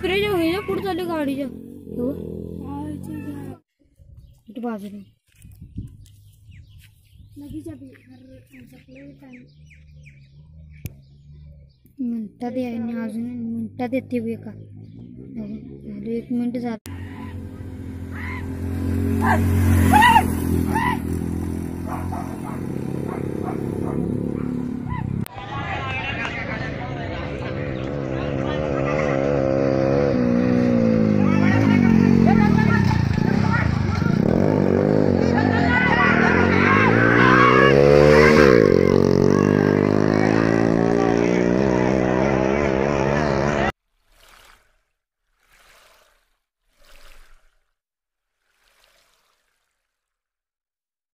फिरे जाऊ हे जा पुढे चालली गाडीच्या हो। बाजूला मिनटात यायने अजून मिनटात येते बे का एक मिनिट झालं